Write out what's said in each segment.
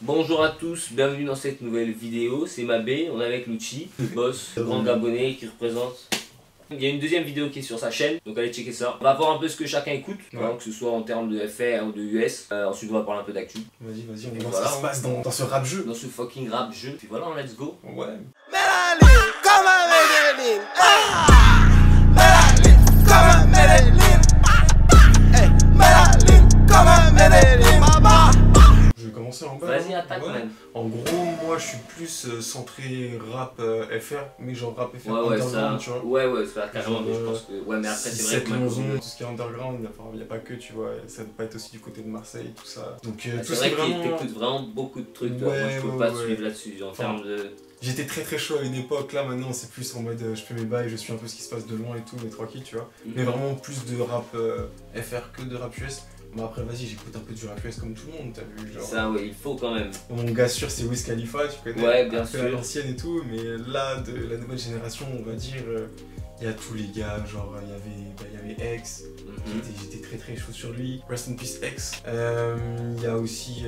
Bonjour à tous, bienvenue dans cette nouvelle vidéo, c'est Mabé, on est avec Lucci, le boss, le grand abonné qui représente. Il y a une deuxième vidéo qui est sur sa chaîne, donc allez checker ça. On va voir un peu ce que chacun écoute, hein, que ce soit en termes de FR ou de US. Euh, ensuite on va parler un peu d'actu. Vas-y, vas-y, on va voir voilà, ce qui se passe dans, dans ce rap jeu. Dans ce fucking rap jeu. Puis voilà, let's go. Ouais. Medellín, en bas. Vas-y, hein. attaque, Ouais. man. En gros, moi je suis plus euh, centré rap euh, FR, mais genre rap FR Ouais, ouais, underground, ça. tu vois. Ouais, ouais, carrément, mais je Genre, pense que. Ouais, mais après, c'est vrai 7 que. maintenant, tout ce qui est underground, il n'y a, pas que, tu vois. Ça peut pas être aussi du côté de Marseille, tout ça. Donc, euh, Ah, tout C'est ce vrai qui est qu'il vraiment. vraiment beaucoup de trucs. toi. Moi, je peux ouais, pas suivre là-dessus en Enfin, termes de. J'étais très très chaud à une époque, là maintenant c'est plus en mode euh, je fais mes bails, je suis un peu ce qui se passe de loin et tout, mais tranquille, tu vois. Mais vraiment plus de rap euh, FR que de rap US. Bon après vas-y j'écoute un peu du rap US comme tout le monde, t'as vu genre. Ça, ouais, il faut quand même. Mon gars sûr c'est Wiz Khalifa, tu connais Ouais, bien sûr. l'ancienne et tout, mais là de la nouvelle génération on va dire euh, il y a tous les gars, genre il y avait bah, il y avait X, Mhm. j'étais j'étais très très chaud sur lui, Rest in Peace X. Euh, Il y a aussi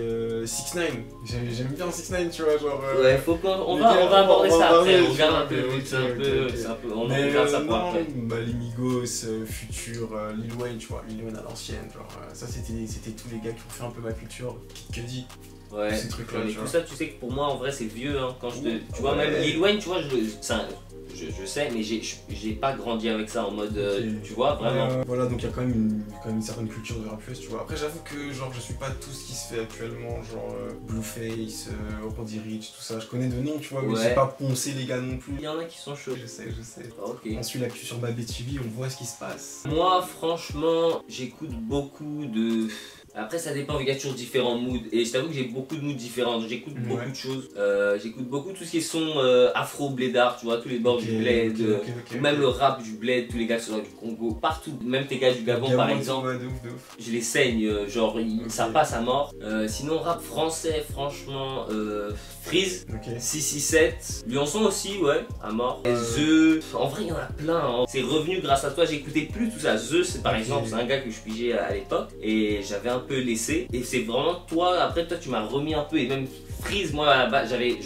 6 9 j'aime bien 6 9 tu vois genre. euh, Ouais, faut qu'on on va, gars, on va aborder ça après, on regarde un peu, c'est un on regarde ça euh, pour après. bah, les Migos, euh, Futur, euh, Lil Wayne, tu vois, Lil Wayne à l'ancienne, genre, euh, ça c'était c'était tous les gars qui ont fait un peu ma culture, Kid Cudi, Ouais, ces trucs-là, tout ça, tu sais que pour moi, en vrai, c'est vieux, hein, quand je te, tu vois, ouais. même Lil Wayne, tu vois, je, je, je sais, mais j'ai, pas grandi avec ça en mode, euh, tu vois, vraiment. Euh, voilà, donc il y a quand même, une, quand même une certaine culture de rap US, tu vois. Après, j'avoue que genre, je suis pas tout ce qui se fait actuellement, genre euh, Blueface, euh, Roddy Rich, tout ça. Je connais de noms, tu vois, mais Ouais. j'ai pas poncé les gars non plus. Il y en a qui sont chauds. Je sais, je sais. Ah. On suit l'actu sur Babé TV, on voit ce qui se passe. Moi, franchement, j'écoute beaucoup de. Après, ça dépend, il y a toujours différents moods. Et je t'avoue que j'ai beaucoup de moods différents. Donc, J'écoute Ouais. beaucoup de choses. Euh, j'écoute beaucoup tout ce qui est son euh, afro, blédard, tu vois, tous les bords du bled. euh, même le rap du bled, tous les gars qui sont du Congo, partout. Même tes gars du Gabon, par exemple. ouf, ouf. je les saigne, genre ça passe à mort. Euh, sinon rap français, franchement, euh, Freeze, Ok. 667, Lionçon aussi, ouais, à mort. Et The, en vrai il y en a plein. hein. C'est revenu grâce à toi, j'écoutais plus tout ça. The, c'est par exemple, c'est un gars que je pigeais à l'époque et j'avais un peu laissé. Et c'est vraiment toi, après toi tu m'as remis un peu et même Freeze, moi à la base, j'avais,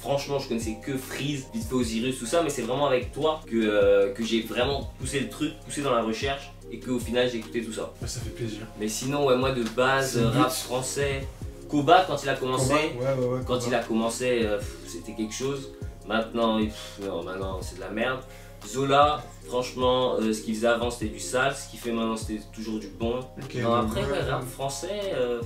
franchement, je connaissais que Freeze, vite fait Osiris, tout ça, mais c'est vraiment avec toi que, euh, que j'ai vraiment poussé le truc, poussé dans la recherche et qu'au final j'ai écouté tout ça. Ouais, ça fait plaisir. Mais sinon, ouais, moi de base, rap français, Koba quand il a commencé, Combat, ouais, ouais, ouais. quand combat. il a commencé, euh, c'était quelque chose. Maintenant, pff, non, maintenant c'est de la merde. Zola, franchement, euh, ce qu'il faisait avant c'était du sale, ce qu'il fait maintenant c'était toujours du bon. Non, après, rap français, euh,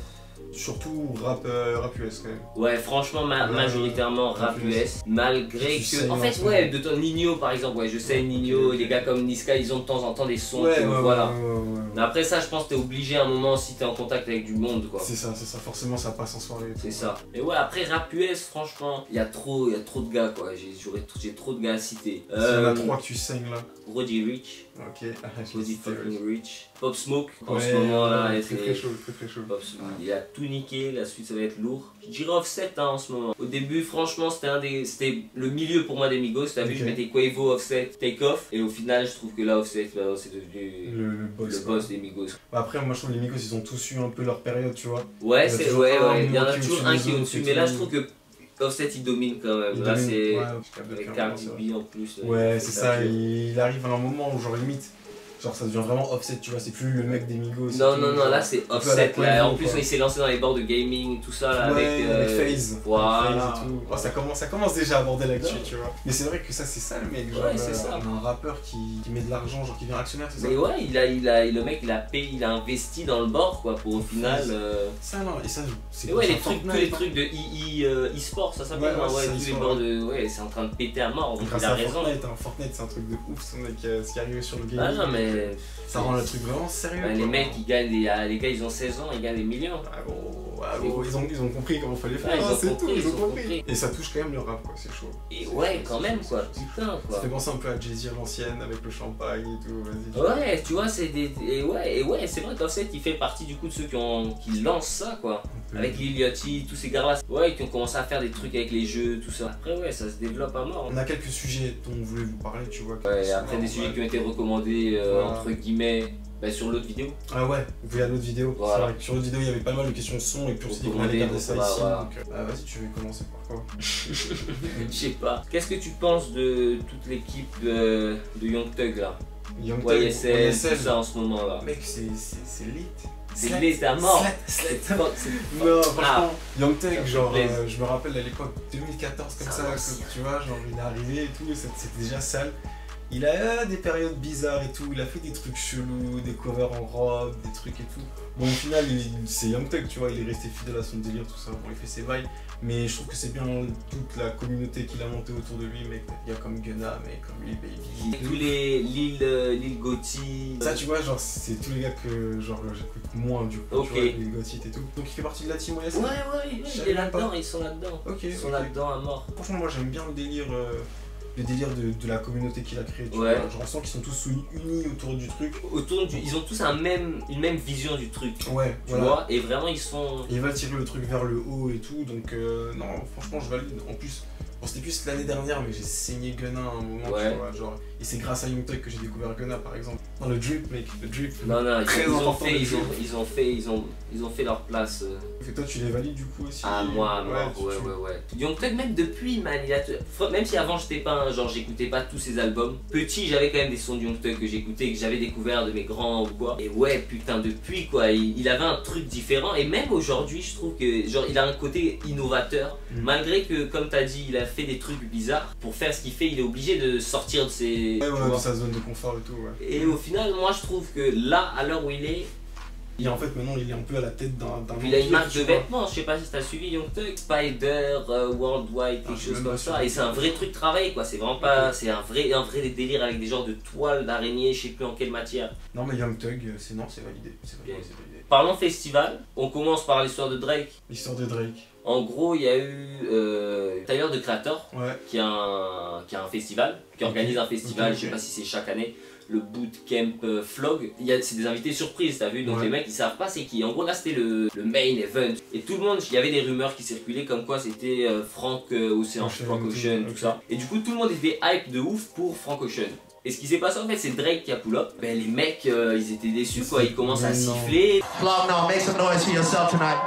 Surtout rap, euh, rap US quand même. ouais, franchement, ma- majoritairement rap rap US. Malgré que, en fait, ouais, de ton Nino par exemple, ouais, je sais, Nino, les gars comme Niska, ils ont de temps en temps des sons, Ouais, que, ouais, voilà. après ça, je pense que t'es obligé à un moment si t'es en contact avec du monde, quoi. C'est ça, c'est ça, forcément ça passe en soirée. tout. C'est ça. Et ouais, après rap US, franchement, il y a trop, il y a trop de gars quoi. J'ai, trop de gars à citer. S'il y en a Euh, trois que tu saignes là. Roddy Rich, Ok, ouais. fucking Rich, Pop Smoke en Ouais, ce moment là, ouais, et très c'est- très chaud, très très chaud. Pop Smoke, il a tout niqué, la suite ça va être lourd. Je dirais Offset hein, en ce moment. Au début, franchement, c'était un des, c'était le milieu pour moi des Migos. T'as vu, je mettais Quavo, Offset, Take Off, et au final, je trouve que là, Offset, bah, c'est devenu Le, le boss. le quoi. boss des Migos. Bah, Après, moi je trouve que les Migos ils ont tous eu un peu leur période, tu vois. Ouais, c'est ouais, ouais. Il y en a toujours un qui est au-dessus, mais là, je trouve que Offset il domine quand même. Il Là, c'est Ouais, avec Cardi. B en plus. là, Ouais, c'est ça, il arrive à un moment où genre limite, genre ça devient vraiment offset, tu vois, c'est plus le mec des Migos. Non, non, non, là c'est Offset. Là. En plus, quoi. il s'est lancé dans les bords de gaming, tout ça là, ouais, avec. avec, euh, FaZe. Voilà. FaZe et tout. Oh, ça, commence, ça commence déjà à aborder l'actu, Ouais. tu vois. Mais c'est vrai que ça, c'est ça le mec. Genre, Ouais, c'est euh, ça. Un rappeur qui, qui met de l'argent, genre qui devient actionnaire, c'est ça? Mais ouais, il a, il a, le mec il a payé, il a investi dans le bord quoi pour au final. euh, Ça, non, et ça, c'est ouais, les trucs, tous les trucs de EE euh, e-sport, ça s'appelle, Ouais, ouais, ouais, c'est tous les e-sport, bords de. Ouais, c'est en train de péter à mort, il a raison. Fortnite, hein. Fortnite, c'est un truc de ouf, son mec, ce qui est arrivé sur le game. Ah non, mais. Ça rend le truc vraiment sérieux. Ouais, les mecs, ils gagnent des. ah, Les gars, ils ont 16 ans, ils gagnent des millions. Ah gros, ah ouf. ils, ont, ils ont compris comment fallait faire, hein, ont c'est compris, tout, ils ont compris. compris. Et ça touche quand même le rap, quoi, c'est chaud. Et ouais, quand même quoi, putain Ça quoi. fait penser un peu à Jay-Z l'ancienne, avec le champagne et tout, vas-y. Ouais, tu vois, c'est des. Et ouais, et ouais c'est vrai qu'Offset il fait partie du coup de ceux qui, ont... qui lancent ça quoi. Avec Lil Yachty, tous ces gars-là, ouais, qui ont commencé à faire des trucs avec les jeux, tout ça. Après, ouais, ça se développe à mort. On a quelques sujets dont on voulait vous parler, tu vois. Ouais, après des sujets ouais. qui ont été recommandés euh, Voilà. entre guillemets Bah, sur l'autre vidéo. Ah ouais, via l'autre vidéo. Voilà. C'est vrai que sur l'autre vidéo, il y avait pas mal de questions son et puis on s'est dit qu'on allait garder ça donc, ici. voilà. Donc, euh, bah, vas-y, tu veux commencer par quoi Je sais pas. Qu'est-ce que tu penses de toute l'équipe de, de Young Thug là? Young Thug, YSL, YSL. tout ça en ce moment là. Mec, c'est lit. C'est c'est à mort. Non, Ah. franchement, Young Thug, Ça me genre, euh, je me rappelle à l'époque 2014 comme ça, que, ancien. tu vois, genre il est arrivé et tout, c'est- c'était déjà sale. Il a euh, des périodes bizarres et tout, il a fait des trucs chelous, des covers en robe, des trucs et tout. Bon, au final, c'est Young Thug, tu vois, il est resté fidèle à son délire, tout ça, bon, il fait ses bails. Mais je trouve que c'est bien toute la communauté qu'il a montée autour de lui, mec. Il y a comme Gunna, mec, comme Lil Baby. Tous les Lil, euh, Lil Gotti. Ça, tu vois, genre, c'est tous les gars que genre j'écoute moins du coup, Ok. tu vois, les Gothic et tout. Donc il fait partie de la team YSL Ouais, ouais, ouais, Je il est là-dedans, ils sont là-dedans. Ok, Ils sont là-dedans à mort. Franchement, moi j'aime bien le délire, euh, le délire de, de la communauté qu'il a créé. Tu Ouais. vois. Genre, on sent qu'ils sont tous unis, autour du truc. Autour du, ils ont tous un même, une même vision du truc. Ouais, Tu voilà. vois Et vraiment, ils sont. Et il va tirer le truc vers le haut et tout. Donc, euh, non, franchement, je valide. En plus, bon, c'était plus l'année dernière, mais j'ai saigné Gunna à un moment. Ouais. Tu vois, genre, et c'est grâce à Young Thug que j'ai découvert Gunna par exemple. Dans le drip, mec, le drip. Non, non, ils, Très ils ont fait, ils ont, ils ont fait, ils ont, ils ont fait leur place. euh, Et toi, tu les valides du coup aussi? Ah moi, moi, tu- ouais, tu- ouais, ouais. Young Thug même depuis, man, il a même si avant j'étais pas, un- genre j'écoutais pas tous ses albums. Petit, j'avais quand même des sons de Young Thug que j'écoutais, que j'avais découvert de mes grands ou quoi. Et ouais, putain, depuis quoi, il, il avait un truc différent. Et même aujourd'hui, je trouve que genre il a un côté innovateur. Mm. Malgré que, comme t'as dit, il a fait des trucs bizarres. Pour faire ce qu'il fait, il est obligé de sortir de ses. Ouais, ouais, dans sa zone de confort et tout, ouais. Et au final, moi je trouve que là, à l'heure où il est, Et en fait, maintenant, il est un peu à la tête d'un. il a une marque de vêtements, je sais pas si t'as suivi Young Thug, Spider, euh, Worldwide, Ah, quelque chose comme ça. Et c'est un vrai truc travaillé quoi, c'est vraiment pas. C'est un vrai, un vrai délire avec des genres de toiles d'araignée, je sais plus en quelle matière. Non, mais Young Thug, euh, c'est non, c'est validé. Validé, validé. Parlons festival, on commence par l'histoire de Drake. L'histoire de Drake. En gros, il y a eu euh, Tyler de Creator Ouais. qui a un, qui a un festival, qui organise un festival, Ok, je sais pas si c'est chaque année, le Bootcamp euh, Flog. Il y a- C'est des invités surprises, t'as vu? Donc Ouais. les mecs ils savent pas c'est qui. En gros là c'était le, le main event. Et tout le monde, il y avait des rumeurs qui circulaient comme quoi c'était euh, Frank euh, Ocean, Frank Ocean, tout ça. Et du coup tout le monde était hype de ouf pour Frank Ocean. Et ce qui s'est passé en fait c'est Drake qui a pull up. Ben les mecs euh, ils étaient déçus quoi, ils commencent à siffler. Vlog, no, make some noise for yourself tonight.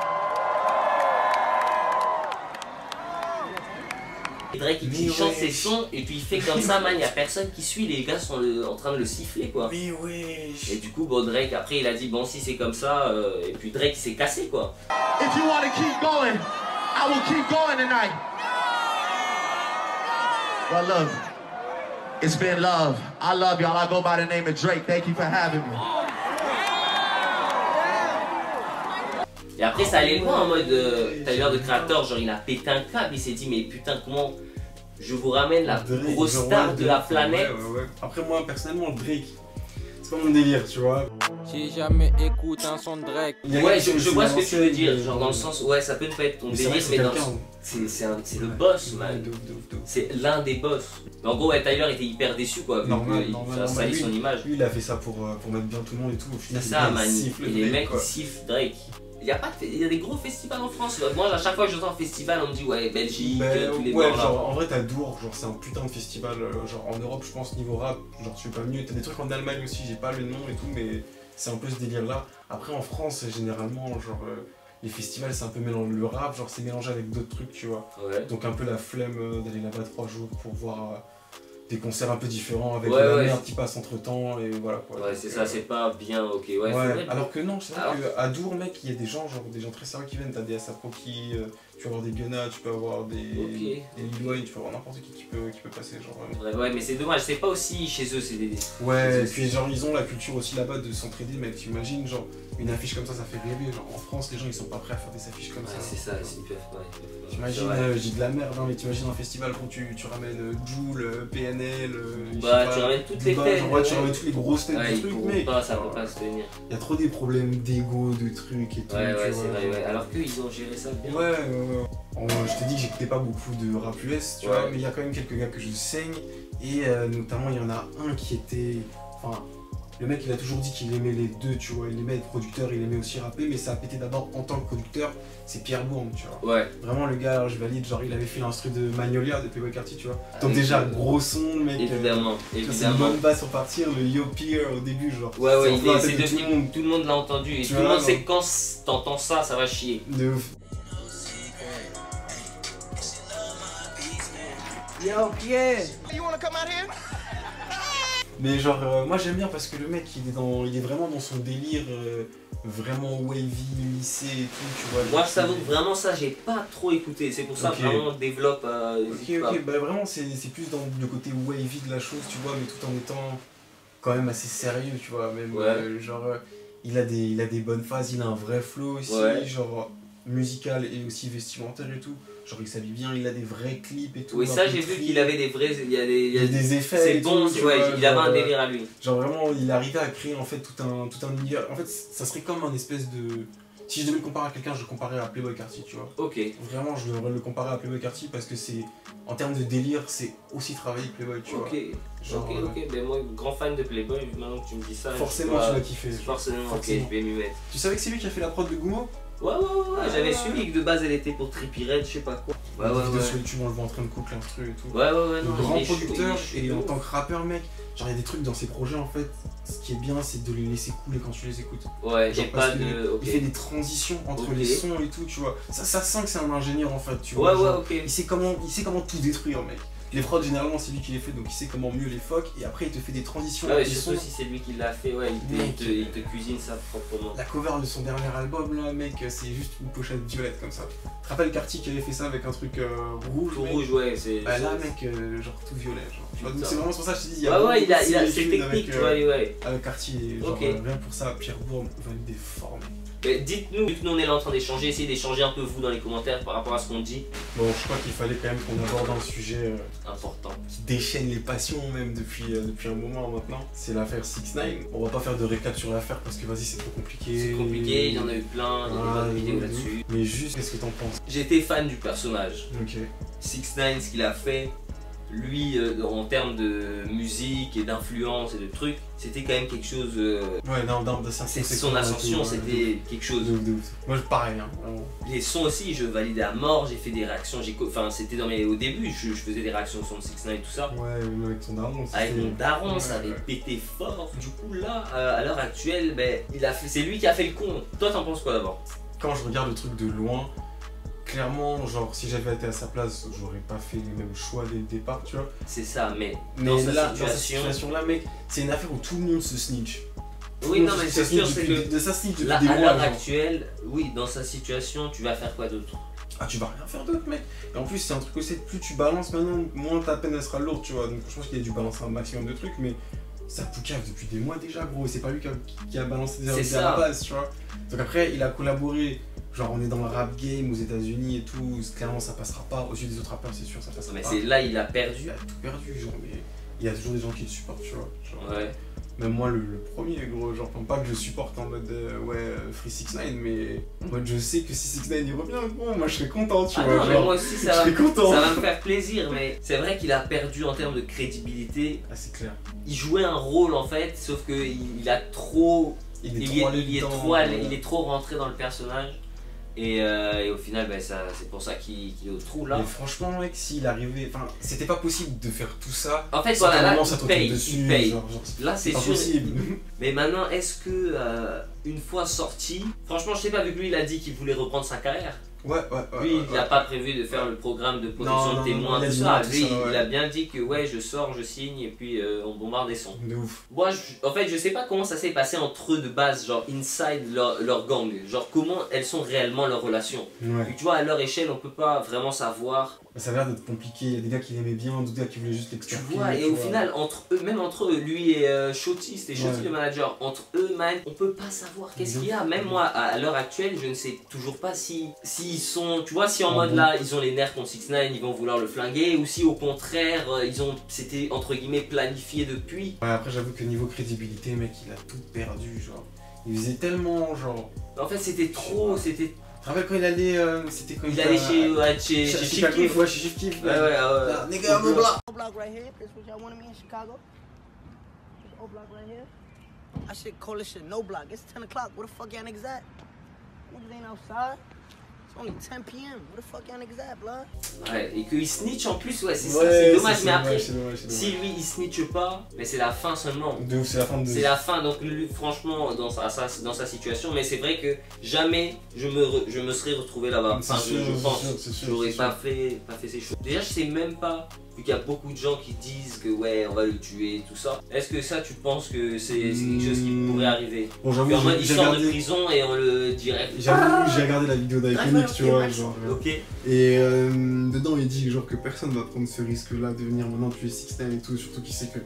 Et Drake il, chante ses sons et puis il fait comme ça man, il y a personne qui suit, les gars sont le- en train de le siffler quoi. Mais wesh. Et du coup, bon, Drake, après, il a dit, bon, si c'est comme ça, euh, et puis Drake, il s'est cassé, quoi. If you want to keep going, I will keep going tonight. Well, look, it's been love. I love y'all. I go by the name of Drake. Thank you for having me. Et après, ça allait loin en mode euh, Tyler de Creator, genre, il a pété un câble, il s'est dit, mais putain, comment je vous ramène la plus Drake, grosse star ouais, de la planète ouais, ouais, ouais. Après, moi, personnellement, Drake, c'est pas mon délire, tu vois. J'ai jamais écouté un son de Drake. Il Ouais, je, vois ce que tu veux dire, genre, dans le sens, ouais, ça peut ne pas être ton Mais c'est vrai délire, mais c'est dans c'est c'est un- c'est le boss, man. C'est l'un des boss. Mais en gros, ouais, Tyler était hyper déçu, quoi, vu Normal, que normal, ça a normal. sali Lui, son image. Lui, il a fait ça pour, euh, pour mettre bien tout le monde et tout. Au C'est final, ça, il man. siffle Et les mecs, sifflent Drake. Il y a pas de- y a des gros festivals en France. Moi, à chaque fois que j'entends festival, on me dit, ouais, Belgique, Ben, euh, tous les ouais, bords là. genre en vrai t'as Dour, genre c'est un putain de festival, euh, genre en Europe je pense niveau rap, genre tu fais pas mieux, t'as des trucs en Allemagne aussi, j'ai pas le nom et tout, mais c'est un peu ce délire là. Après en France généralement genre euh, les festivals c'est un peu mélangé, le rap genre c'est mélangé avec d'autres trucs tu vois. Ouais. Donc un peu la flemme d'aller là-bas trois jours pour voir des concerts un peu différents avec Ouais, la ouais. merde qui passe entre temps et voilà quoi. Ouais, c'est euh, ça, c'est pas bien, ok. Ouais, alors que non, c'est vrai Alors- qu'à Dour, mec, il y a des gens, genre des gens très sérieux qui viennent. T'as des Asaproki, euh, tu peux avoir des Gunna, tu peux avoir des, Ok. des Lil Wayne, tu peux avoir n'importe qui qui peut, qui peut passer. Genre, euh. Ouais, ouais, mais c'est dommage, c'est pas aussi chez eux, c'est des. Ouais, et puis genre ils ont la culture aussi là-bas de s'entraider, mec. T'imagines, genre une affiche comme ça, ça fait rêver. Genre en France, les gens ils sont pas prêts à faire des affiches comme Ouais, ça. c'est ça, ils peuvent pas. T'imagines, euh, dis de la merde, hein, mais t'imagines un festival quand tu, tu ramènes euh, Joule, PNL, Bah, pas, tu ramènes toutes les têtes. ouais, tu ramènes toutes les grosses têtes Ouais, du truc, pas, ça peut pas se tenir. Il y a trop des problèmes d'ego, de trucs et tout. Ouais, tu c'est vrai, ouais. Alors qu'eux, ils ont géré ça bien. Ouais, ouais. En- je t'ai dit que j'écoutais pas beaucoup de rap US, tu Ouais. vois, mais il y a quand même quelques gars que je saigne, et euh, notamment il y en a un qui était. Enfin, Le mec, il a toujours dit qu'il aimait les deux, tu vois. Il aimait être producteur, il aimait aussi rapper, mais ça a pété d'abord en tant que producteur. C'est Pierre Bourne, tu vois. Ouais. Vraiment, le gars, alors, je valide, genre, il avait fait l'instru de Magnolia de Playboy Carty, tu vois. Ah Donc, déjà, euh, gros son, le mec. euh, Évidemment, vois, C'est une évidemment. bonne pour partir, le Yo Peer au début, genre. Ouais, ouais, C'est devenu. tout le monde. L'a entendu. Et Tu tout le monde sait que quand t'entends ça, ça va chier. De ouf. Yo, Pierre. You wanna come out here? Mais genre, euh, moi j'aime bien parce que le mec il est, dans, il est vraiment dans son délire euh, vraiment wavy, lycée et tout, tu vois. Moi, je t'avoue, vraiment, ça, j'ai pas trop écouté. C'est pour ça Ok. que vraiment, développe. euh, Ok, pas. ok, bah vraiment c'est c'est plus dans le côté wavy de la chose, tu vois, mais tout en étant quand même assez sérieux, tu vois. Même Ouais. euh, genre, euh, il, a des, il a des bonnes phases, il a un vrai flow aussi, Ouais. genre musical et aussi vestimentaire et tout. Genre il s'habille bien, il a des vrais clips et tout. Oui, ça, j'ai vu qu'il avait des vrais. Il y a des. il y a des effets. C'est bon, tout, tu vois, vois, il avait un euh, délire à lui. Genre vraiment, il arrivait à créer en fait tout un, tout un univers. En fait, ça serait comme un espèce de. Si je devais le comparer à quelqu'un, je le comparais à Playboy Carty, tu vois. Ok. Vraiment, je devrais le comparer à Playboy Carty parce que c'est. En termes de délire, c'est aussi travaillé que Playboy, tu vois. Genre, ok, euh, ok. Ben, moi, grand fan de Playboy, maintenant que tu me dis ça. Forcément, tu vas kiffer. Forcément, Forcément. ok, je vais m'y mettre. Tu savais que c'est lui qui a fait la prod de Gumo Ouais, ouais, ouais, ouais, j'avais Ouais. suivi que de base elle était pour Trippy Red, je sais pas quoi. Ouais, ouais, vidéo ouais. sur YouTube, on le voit en train de cook l'instru et tout. Ouais, ouais, ouais, non. Grand producteur et en tant que rappeur, mec, genre il y a des trucs dans ses projets en fait. Ce qui est bien, c'est de les laisser couler quand tu les écoutes. Ouais, j'ai pas de. Il fait des transitions entre les sons et tout, tu vois. Ça, ça sent que c'est un ingénieur en fait, tu Ouais, vois. ouais, genre, ok. Il sait comment, il sait comment tout détruire, mec. Les prods généralement c'est lui qui les fait, donc il sait comment mieux les fuck. Et après il te fait des transitions. Ouais, ouais, avec surtout sons. si c'est lui qui l'a fait, ouais, il te, il te- il te cuisine ça proprement. La cover de son dernier album là, mec, c'est juste une pochette violette comme ça. Tu te rappelles Carty qui avait fait ça avec un truc euh, rouge Tout mec rouge, ouais, c'est. Bah là, mec, euh, genre tout violet. Genre. C'est vraiment pour ça que je te dis, il y a Ouais, beaucoup ouais, il a, il a, c'est technique, avec, tu vois, euh, ouais. avec Carty. Genre, rien pour ça, Pierre Bourne valide fort, mec. Dites-nous, vu que nous on est là en train d'échanger, essayez d'échanger un peu vous dans les commentaires par rapport à ce qu'on dit. Bon, je crois qu'il fallait quand même qu'on aborde un sujet euh, Important. qui déchaîne les passions même depuis, euh, depuis un moment maintenant. C'est l'affaire 6 9 On va pas faire de récap sur l'affaire parce que vas-y, c'est trop compliqué. C'est compliqué, il y en a eu plein, il y a des Ah, bonnes vidéos là-dessus. Mais juste, qu'est-ce que t'en penses? J'étais fan du personnage. Ok. 6 9 ce qu'il a fait, lui, euh, en termes de musique et d'influence et de trucs, c'était quand même quelque chose. euh, Ouais, non, non, ça c'est son ascension, c'était quelque chose. De de. Moi, je pareil, hein, vraiment. Les sons aussi, je validais à mort, j'ai fait des réactions, j'ai enfin c'était dans mes au début, je, je faisais des réactions sur le 6 9 et tout ça. Ouais, même avec ton daron. Avec mon daron, ça avait ouais. pété fort. Du coup là, euh, à l'heure actuelle, ben, il a fait, c'est lui qui a fait le con. Toi t'en penses quoi d'abord? Quand je regarde le truc de loin, clairement, genre, si j'avais été à sa place, j'aurais pas fait les mêmes choix dès le départ, tu vois. C'est ça, mais Mais dans sa dans cette situation, situation-là, mec, c'est une affaire où tout le monde se snitch. Tout oui non mais c'est sûr, c'est que De ça snitch là, à l'heure actuelle, oui, dans sa situation, tu vas faire quoi d'autre? Ah, tu vas rien faire d'autre, mec. Et en plus, c'est un truc aussi, plus tu balances maintenant, moins ta peine elle sera lourde, tu vois. Donc, je pense qu'il a dû balancer un maximum de trucs, mais ça poucave depuis des mois déjà, gros. Et c'est pas lui qui a, qui a balancé des idées à la base, tu vois. Donc, après, il a collaboré. Genre, on est dans le rap game aux États-Unis et tout. Clairement, ça passera pas. Aux yeux des autres rappeurs, c'est sûr, ça passera Mais pas. c'est là il a Il perdu. a tout perdu, genre, mais il y a toujours des gens qui le supportent, tu vois. Genre, Ouais. Même moi, le, le premier, gros, genre, pas que je supporte en mode, euh, ouais, euh, Free 6 9 mais en mode, je sais que si 6 9 il revient, gros, moi je serais content, tu Ah vois. non, mais moi aussi je ça va, serais content. ça va me faire plaisir, mais c'est vrai qu'il a perdu en termes de crédibilité. Ah, c'est clair. Il jouait un rôle en fait, sauf que il, il a trop, Il est il, trop y est, allé il y est dedans, trop allé- ouais. il est trop rentré dans le personnage. Et, euh, et au final, ben, ça, c'est pour ça qu'il qu'il est au trou là. Mais franchement, mec, s'il arrivait. Enfin, c'était pas possible de faire tout ça. En fait, voilà, là, ça il paye, dessus. il paye. Genre, genre, Là, c'est c'est pas sûr. possible. Mais maintenant, est-ce que, euh, une fois sorti, franchement, je sais pas, vu que lui, il a dit qu'il voulait reprendre sa carrière. Ouais, ouais, ouais. Lui, il n'a pas prévu de faire le programme de protection non, de témoins, tout ça. Lui, il a bien dit que, ouais, je sors, je signe, et puis euh, on bombarde des sons. De ouf. Moi, je- en fait, je sais pas comment ça s'est passé entre eux de base, genre inside leur, leur gang. Genre, comment elles sont réellement leurs relations. Ouais. Et tu vois, à leur échelle, on peut pas vraiment savoir. Ça a l'air d'être compliqué. Il y a des gars qui l'aimaient bien, d'autres gars qui voulaient juste Tu l'extorquer. vois, et tu au vois. final, entre eux, même entre eux, lui et euh, Shotty, c'était Shotty Ouais. le manager, entre eux, man, on peut pas savoir qu'est-ce qu'il y a. Même moi, à, à l'heure actuelle, je ne sais toujours pas si s'ils sont, tu vois, si en mode bon là, ils ont les nerfs contre 6 9 ils vont vouloir le flinguer, ou si au contraire, euh, ils ont, c'était entre guillemets planifié depuis. Ouais, après, j'avoue que niveau crédibilité, mec, il a tout perdu. Genre, il faisait tellement, genre. En fait, c'était trop, c'était. Tu te rappelles quand il allait. euh, C'était quand Il allait chez, ouais, chez, Chief Chief Keef. Ouais, chez Chief Keef. Ouais, ouais, ouais. Ah, nigga, I'm a block. block right here. This what y'all wanted me in Chicago. This old block right here. I shit cold as shit, no block. It's 10 o'clock. Where the fuck y'all niggas at? Niggas ain't outside. It's only 10 p.m. Where the fuck y'all niggas at, blood? Ouais, et qu'il snitch en plus, ouais, c'est ça, Ouais, c'est dommage, mais après, dommage, si lui il snitch pas, mais c'est la fin seulement. De ouf, c'est la fin de. C'est la fin, donc lui, franchement, dans sa, sa- dans sa situation, mais c'est vrai que jamais je me, re- je me serais retrouvé là-bas. C'est Enfin, je, sûr, je c'est pense, j'aurais pas fait, pas fait ces choses. Déjà, je sais même pas, vu qu'il y a beaucoup de gens qui disent que ouais, on va le tuer, tout ça. Est-ce que ça, tu penses que c'est quelque chose qui Hmm. pourrait arriver? Bon, j'avoue, en mode, il sort de regardé. prison et on le direct. J'avoue, j'ai regardé la vidéo d'Iconic, tu vois, genre. euh, Ok. Et euh, dedans, il dit genre que personne va prendre ce risque-là de venir maintenant tuer Sixten et tout, surtout qu'il sait que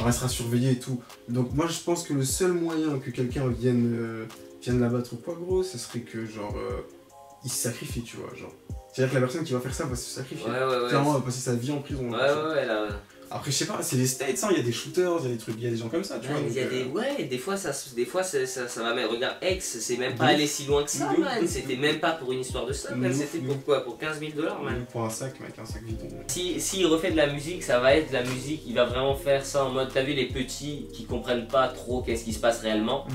on restera surveillé et tout. Donc moi, je pense que le seul moyen que quelqu'un vienne, euh, vienne l'abattre ou quoi, gros, ce serait que genre euh, il se sacrifie, tu vois, genre. C'est-à-dire que la personne qui va faire ça va se sacrifier. Ouais, ouais, ouais. Clairement, elle va passer sa vie en prison. Ouais, ouais, ouais, là. Après, je sais pas, c'est les States, hein, il y a des shooters, il y a des trucs, il y a des gens comme ça, tu Ouais, vois. il y a des, euh, ouais, des fois ça, des fois ça, ça, ça. Regarde, Ex, c'est même pas allé si loin que ça, man. C'était même pas pour une histoire de ça, man. C'était pour quoi? Pour 15 000 dollars, man. Pour un sac, mec, un sac vide. Si, s'il refait de la musique, ça va être de la musique, il va vraiment faire ça en mode, t'as vu les petits qui comprennent pas trop qu'est-ce qui se passe réellement,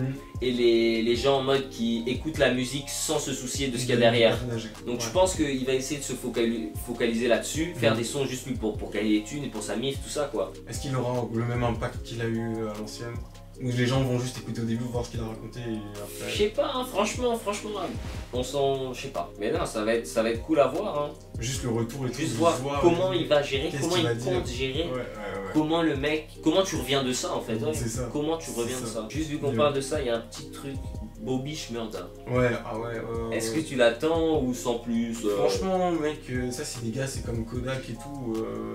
et les, les gens en mode qui écoutent la musique sans se soucier de ce qu'il y a derrière. Donc je pense qu'il va essayer de se focali- focaliser là-dessus, faire des sons juste pour, pour gagner des thunes et pour sa mif, tout ça quoi. Est-ce qu'il aura le même impact qu'il a eu à l'ancienne? Ou les gens vont juste écouter au début, voir ce qu'il a raconté et Je après. sais pas, hein, franchement, franchement, on s'en. Je sais pas. Mais non, ça va être, ça va être cool à voir. Hein. Juste le retour et tout. Juste voir comment il va gérer, comment il dire. compte gérer, Ouais, ouais, ouais. comment le mec. Comment tu reviens de ça en fait. C'est ça. Comment tu reviens de ça. ça. Juste vu qu'on parle de ça, il y a un petit truc. Bobby Schmurda. Ouais, ah ouais, ouais. Est-ce que tu l'attends ou sans plus euh, Franchement, mec, euh, ça c'est des gars, c'est comme Kodak et tout. euh,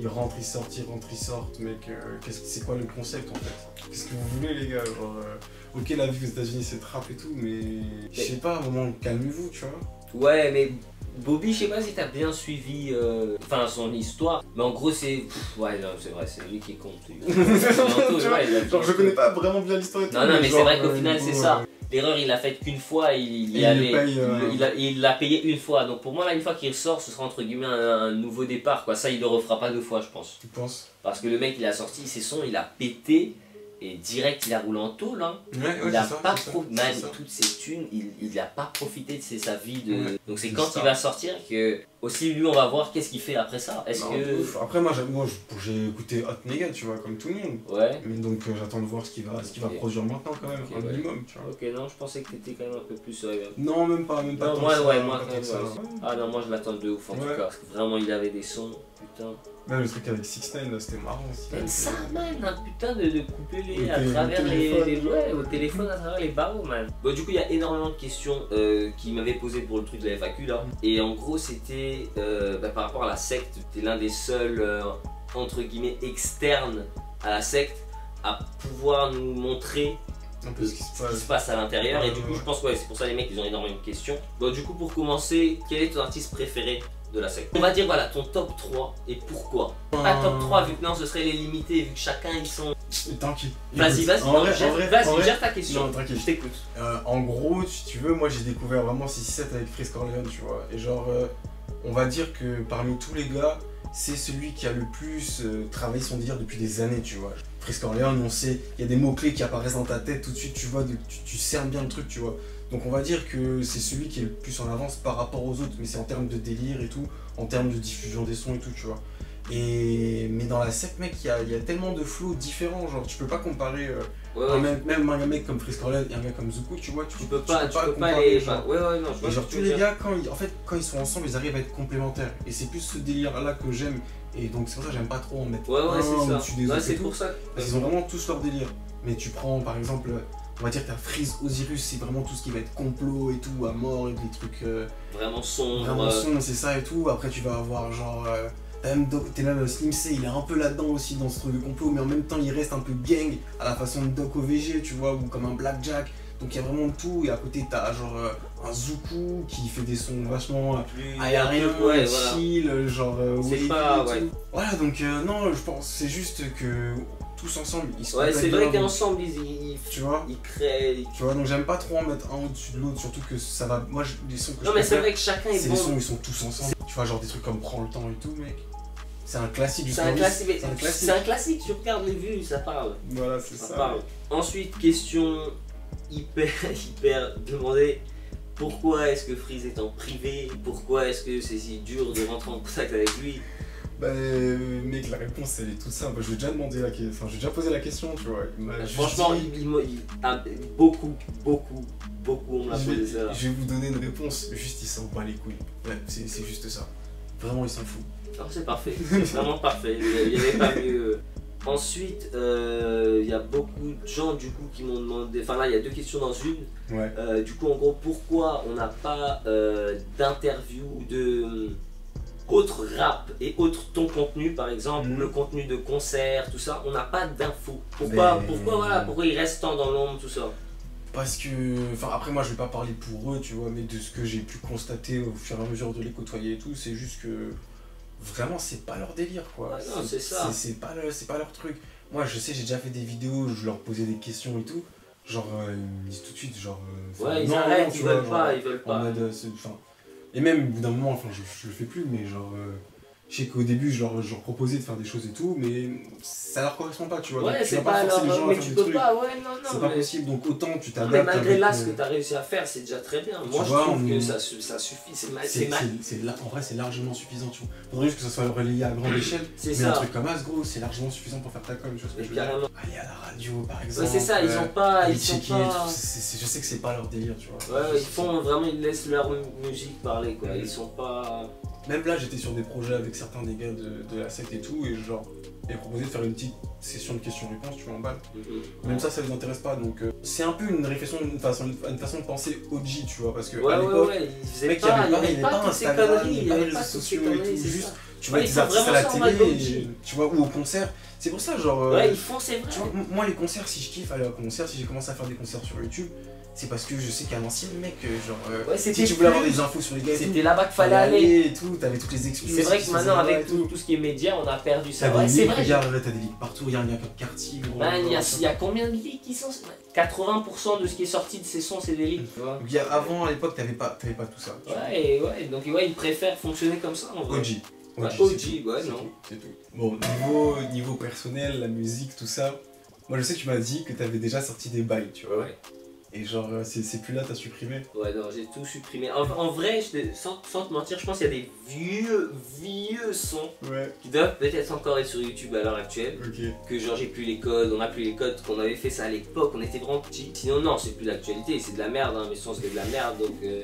ils rentrent, ils sortent, ils rentrent, ils sortent, mec. euh, qu'est-ce que c'est quoi le concept en fait Qu'est-ce que vous voulez, les gars Genre, euh, ok, la vie aux États-Unis c'est trap et tout, mais je sais pas, moment, calmez-vous, tu vois. Ouais, mais Bobby, je sais pas si t'as bien suivi euh, enfin son histoire, mais en gros, c'est. Ouais, non, c'est vrai, c'est lui qui compte. lui. Vois, Genre, je connais pas vraiment bien l'histoire. Non, non, mais c'est vrai qu'au euh, final, c'est coup, ça. L'erreur, il l'a faite qu'une fois, il, paye, euh, a- il l'a payé une fois. Donc pour moi, là, une fois qu'il ressort, ce sera entre guillemets un, un nouveau départ. Quoi. Ça, il le refera pas deux fois, je pense. Tu penses? Parce que le mec, il a sorti ses sons, il a pété. Et direct, il a roulé en tôle. Hein. Ouais, il a c'est ça, pas ça, man, toutes ses thunes, il, il a pas profité de ses- sa vie. De... Ouais, Donc c'est quand ça. il va sortir que aussi lui, on va voir qu'est-ce qu'il fait après ça. Est-ce que. Après, moi, j'ai moi, je- j'ai écouté Hot Nigga, tu vois, comme tout le monde. Ouais. Mais donc, euh, j'attends de voir ce qu'il va, ce va produire maintenant, quand même, Ok, un minimum, tu vois. Ok, non, je pensais que t'étais quand même un peu plus sérieux. Non, même pas, même pas. Non, moi, ouais, moi, quand même. Ah non, moi je l'attends de ouf en tout cas. Parce que vraiment, il avait des sons. Putain. Même le truc avec Sixten, là, c'était marrant aussi. Même ça, man, un putain de, de couper les, Au à travers les, ouais, au téléphone, à travers les barreaux, man. Bon, du coup, il y a énormément de questions euh, qui m'avaient posé pour le truc de la FAQ là. Et en gros, c'était euh, bah, par rapport à la secte. T'es l'un des seuls, euh, entre guillemets, externes à la secte à pouvoir nous montrer Un peu ce qui se ce qui se passe. à l'intérieur. Ouais, et du coup, ouais. je pense que ouais, c'est pour ça les mecs, ils ont énormément de questions. Bon, du coup, pour commencer, quel est ton artiste préféré? De la secte On va dire, voilà, ton top 3 et pourquoi Pas top 3, vu que non, ce serait les limités, vu que chacun ils sont. Tranquille. Vas-y, vas-y, vas-y, gère ta question. Non, tranquille. Je t'écoute. Euh, en gros, si tu veux, moi j'ai découvert vraiment 6-7 avec Frisk Corleone, tu vois. Et genre, euh, on va dire que parmi tous les gars, c'est celui qui a le plus euh, travaillé son délire depuis des années, tu vois. Frisk Corleone, on sait, il y a des mots-clés qui apparaissent dans ta tête, tout de suite, tu vois, de- tu, tu cernes bien le truc, tu vois. Donc on va dire que c'est celui qui est le plus en avance par rapport aux autres, mais c'est en termes de délire et tout, en termes de diffusion des sons et tout, tu vois. Et mais dans la secte, mec, il y a, y a tellement de flows différents, genre tu peux pas comparer euh, Ouais, un ouais. mec- même un mec comme Corleone et un gars comme Zuko, tu vois, tu, Tu peux pas, tu peux pas comparer, les. genre. Ouais, ouais, non, je Et genre tous les dire. gars, quand ils, en fait, quand ils sont ensemble, ils arrivent à être complémentaires. Et c'est plus ce délire-là que j'aime. Et donc c'est pour ça que j'aime pas trop en mettre Ouais, ouais, c'est ça. au-dessus des Ouais, autres c'est pour ça. Parce qu'ils ont vraiment tous leur délire. Mais tu prends par exemple, on va dire que t'as Freeze Osiris, c'est vraiment tout ce qui va être complot et tout, à mort et des trucs euh, Vraiment sombre. vraiment euh, c'est ça et tout. Après tu vas avoir genre. euh, T'as même, Doc- t'es même Slim C, il est un peu là-dedans aussi dans ce truc de complot, mais en même temps il reste un peu gang à la façon de Doc OVG, tu vois, ou comme un Blackjack. Donc il y a vraiment tout, et à côté t'as genre euh, un Zuku qui fait des sons vachement euh, aériens, Ouais, voilà. chill, genre euh, C'est wavy pas- ouais. Voilà, donc euh, non, je pense, c'est juste que tous ensemble ils se Ouais, c'est vrai qu'ensemble, ils, ils, Tu vois? ils créent. Tu vois, donc j'aime pas trop en mettre un au-dessus de l'autre, surtout que ça va. Moi, je- les sons que Non, je mais c'est vrai que chacun est c'est bon. les sons où ils sont tous ensemble. Tu vois, genre des trucs comme Prends le temps et tout, mec. C'est un classique C'est un justement. classique. mais C'est un classique. C'est un classique, tu regardes les vues, ça parle. Voilà, c'est Ça ça. parle. Ensuite, question hyper, hyper demandée. Pourquoi est-ce que Freeze est en privé? Pourquoi est-ce que c'est si dur de rentrer en contact avec lui? Bah, euh, mec, la réponse elle est toute simple. Je lui ai déjà demandé la question. Enfin, je déjà posé la question, tu vois. Il juste Franchement, dit- il, il m'a- il- ah, beaucoup, beaucoup, beaucoup on m'a je, posé vais, ça. je vais vous donner une réponse. Juste, il s'en bat les couilles. Ouais, c'est juste ça. Vraiment, il s'en fout. Non, c'est parfait, c'est vraiment parfait. Il n'y avait pas mieux. Ensuite, euh, il y a beaucoup de gens du coup qui m'ont demandé. Enfin là, il y a deux questions dans une. Ouais. Euh, du coup, en gros, pourquoi on n'a pas euh, d'interview ou de euh, autre rap et autre ton contenu, par exemple, Mhm. le contenu de concert, tout ça, on n'a pas d'infos. Pourquoi, Mais- pourquoi, voilà, pourquoi ils restent tant dans l'ombre, tout ça? Parce que, enfin après moi je vais pas parler pour eux, tu vois, mais de ce que j'ai pu constater au fur et à mesure de les côtoyer et tout, c'est juste que vraiment c'est pas leur délire quoi. Non, c'est ça. C'est pas, le- pas leur truc. Moi je sais, j'ai déjà fait des vidéos, je leur posais des questions et tout, genre euh, ils me disent tout de suite, genre. euh, Ouais, ils non, arrêtent, non, tu ils vois, veulent genre, pas, ils veulent En pas. mode, euh, c'est- enfin, et même au bout d'un moment, enfin je, je le fais plus, mais genre. euh, je sais qu'au début, je leur, je leur proposais de faire des choses et tout, mais ça leur correspond pas, tu vois. Ouais, c'est pas les à Mais faire tu des peux trucs. pas, ouais, non, non. C'est pas mais- possible, donc autant tu t'adaptes. mais malgré là, euh, ce que tu as réussi à faire, c'est déjà très bien. Moi, je vois, trouve on- que ça, su- ça suffit. C'est mal. C'est, en vrai, c'est largement suffisant, tu vois. Faudrait juste que ça soit relayé à grande échelle. C'est Mais ça. un truc comme As, gros, c'est largement suffisant pour faire ta com, tu vois ce que je veux dire. Aller à la radio, par exemple. Ouais, c'est ça, ils euh, ont pas. Ils sont pas. je sais que c'est pas leur délire, tu vois. Ouais, ils font vraiment, ils laissent leur musique parler quoi. Ils sont pas. Même là, j'étais sur des projets avec certains des gars de, de la secte et tout, et genre, ils proposé de faire une petite session de questions-réponses, tu vois, en balle. Même ça, ça les intéresse pas, donc euh, c'est un peu une réflexion, une façon, une façon de penser OG, tu vois, parce que Ouais, à ouais, l'époque, ouais, faisaient mec, pas, avait il y pas- avait pas Instagram, il y il y avait pas les réseaux sociaux et tout, juste tu vois Ouais, des artistes à la télé, et, tu vois, ou au concert. C'est pour ça, genre. euh, Ouais, ils font, c'est vrai. Tu vois, m- moi les concerts, si je kiffe aller au concert, si j'ai commencé à faire des concerts sur YouTube, c'est parce que je sais qu'à l'ancienne, mec, euh, genre, euh, Ouais, si tu voulais avoir des infos sur les gars, C'était là-bas qu'il fallait aller. et tout, t'avais toutes les excuses. C'est vrai que maintenant, avec tout, tout ce qui est média, on a perdu ça. Ouais, c'est vrai. regarde, t'as des ligues partout, regarde, il y a comme quartier, gros. Man, il y, a, y combien de ligues qui sont 80% de ce qui est sorti de ces sons, c'est des ligues, tu vois. Donc, y a- avant, à l'époque, t'avais pas, pas tout ça. Ouais, et ouais, donc ouais, ils préfèrent fonctionner comme ça en vrai. OG. C'est OG, tout, ouais, non. tout, C'est tout. Bon, niveau, niveau personnel, la musique, tout ça, moi je sais que tu m'as dit que t'avais déjà sorti des bails, tu vois. Ouais. Et genre, euh, c'est c'est plus là, t'as supprimé. Ouais, non, j'ai tout supprimé. En, en vrai, je sans, sans te mentir, je pense qu'il y a des vieux, vieux sons Ouais, qui doivent peut-être encore être sur YouTube à l'heure actuelle. Que genre j'ai plus les codes, on a plus les codes, qu'on avait fait ça à l'époque, on était vraiment petits. Sinon, non, c'est plus d'actualité, c'est de la merde, hein, mes sons c'était de la merde donc. euh,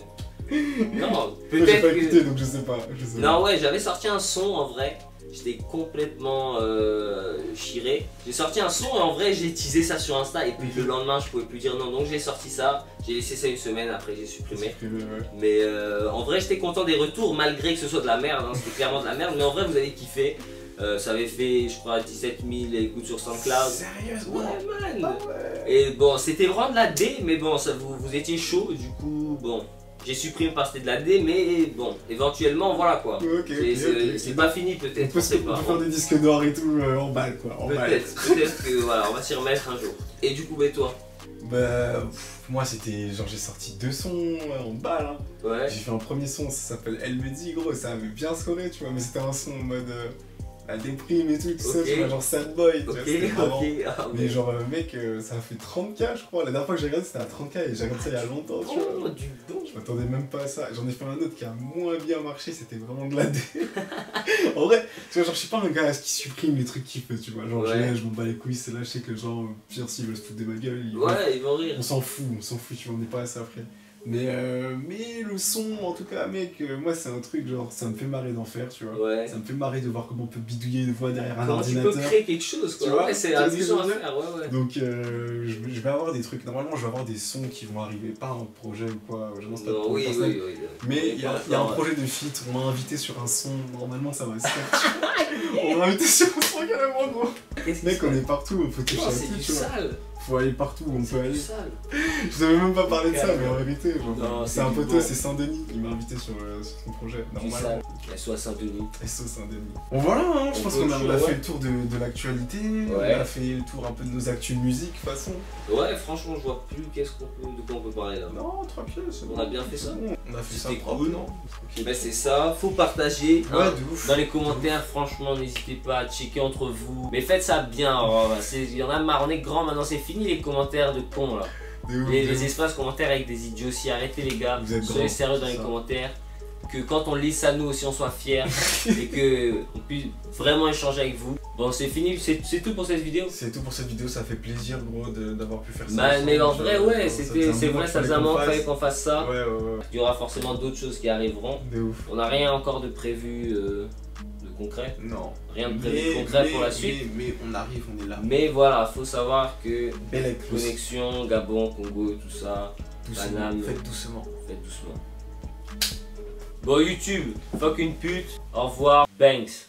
Non, Moi j'ai peut-être pas que. donc je sais pas. Je sais Non, ouais, j'avais sorti un son en vrai. J'étais complètement euh, chiré. J'ai sorti un son et en vrai j'ai teasé ça sur Insta et puis le lendemain je pouvais plus dire non donc j'ai sorti ça. J'ai laissé ça une semaine après j'ai supprimé. Supprimé, ouais. Mais euh, en vrai j'étais content des retours malgré que ce soit de la merde. hein. C'était clairement de la merde mais en vrai vous avez kiffé. Euh, ça avait fait je crois 17 000 écoutes sur SoundCloud. Sérieusement Ouais man Ah. Et bon c'était vraiment de la D mais bon ça, vous, vous étiez chaud du coup bon. J'ai supprimé parce que c'était de la D mais bon éventuellement voilà quoi. Ok, ok, C'est- pas fini On peut-être, peut, on sait on pas. peut faire des disques noirs et tout euh, en balle quoi. Peut-être, peut-être que voilà, on va s'y remettre un jour. Et du coup, mais toi Bah, pff, moi c'était genre j'ai sorti deux sons euh, en balle. Hein. Ouais. J'ai fait un premier son, ça s'appelle Elle me dit, gros, ça avait bien scoré, tu vois, mais c'était un son en mode euh, la déprime et tout, tu vois, genre sad boy, tu vois. Ah, Mais genre, euh, mec, euh, ça a fait 30k, je crois. La dernière fois que j'ai regardé, c'était à 30k et j'ai regardé ça il y a longtemps, tu vois. Oh, du don. Je m'attendais même pas à ça. J'en ai fait un autre qui a moins bien marché, c'était vraiment de la dé. en vrai, tu vois, genre, je suis pas un gars qui supprime les trucs qu'il fait, tu vois. Genre, Ouais. je, m'en bats les couilles, c'est là, je sais que les gens, euh, pire s'ils veulent se foutre de ma gueule, ils- Ouais, ils vont rire. on s'en fout, on s'en fout, tu vois, on n'est pas à ça après. Mais, euh, mais le son, en tout cas, mec, euh, moi, c'est un truc, genre, ça me fait marrer d'en faire, tu vois. Ouais. Ça me fait marrer de voir comment on peut bidouiller une voix derrière un Comment tu peux ordinateur. créer quelque chose, quoi. Tu vois, ouais, c'est amusant je à faire, ouais, ouais. Donc, euh, je, je vais avoir des trucs. Normalement, je vais avoir des sons qui vont arriver, pas un projet ou quoi. J'annonce pas de oui, oui, oui. Mais il y, a il y a un projet de feat, on m'a invité sur un son, normalement ça va se faire. on m'a invité sur un son carrément gros. Qu'est-ce Mec, on est partout, on peut toucher à c'est tout, du tu vois. sale. Faut aller partout où on peut aller. Je savais même pas parler de ça, mais en vérité, c'est un poteau, c'est Saint-Denis. Il m'a invité sur, euh, son projet, Du normal. sale. La soit Saint-Denis. SO Saint-Denis. Bon voilà, hein, je On pense qu'on a, on fait le tour de, l'actualité, on a fait le tour un peu de nos actus musique, de toute façon. Ouais, franchement, je vois plus qu'est-ce qu'on peut, de quoi on peut parler là. Non, tranquille, c'est On bon. a bien fait ça. On a fait ça propre, non Et ben c'est ça, faut partager. Hein. Dans les commentaires, franchement, n'hésitez pas à checker entre vous. Mais faites ça bien. oh, c'est- Il y en a marre, on est grand maintenant, c'est fini les commentaires de cons là. Les, les espaces commentaires avec des idioties, arrêtez les gars. Soyez sérieux dans les ça. commentaires. Que quand on lit ça, nous aussi on soit fiers et que on puisse vraiment échanger avec vous. Bon, c'est fini, c'est tout pour cette vidéo. C'est tout pour cette vidéo, ça fait plaisir gros d'avoir pu faire ça. Bah, mais en vrai, ouais, c'est vrai, ça faisait un moment qu'on fallait fasse. qu'on fasse ça. Ouais, ouais, ouais. Il y aura forcément d'autres choses qui arriveront. De ouf. On n'a rien encore de prévu euh, concret. Non. Rien de prévu de concret mais- pour la suite. Mais, mais on arrive, on est là. Mais voilà, faut savoir que Belle connexion, Gabon, Congo, tout ça, Doucement. Paname. Faites doucement. faites doucement. Bon YouTube, fuck une pute, au revoir, Banks.